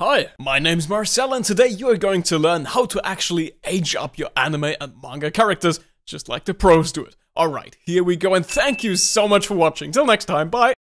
Hi, my name's Marcel and today you are going to learn how to actually age up your anime and manga characters, just like the pros do it. Alright, here we go and thank you so much for watching. Till next time, bye!